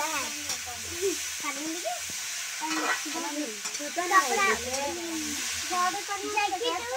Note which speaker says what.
Speaker 1: Thank you.